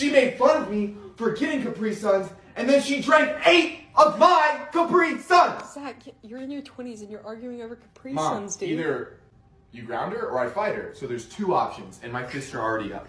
She made fun of me for getting Capri Suns, and then she drank eight of my Capri Suns. Zach, you're in your 20s and you're arguing over Capri Mom, Suns, dude. either you ground her or I fight her. So there's two options, and my fists are already up.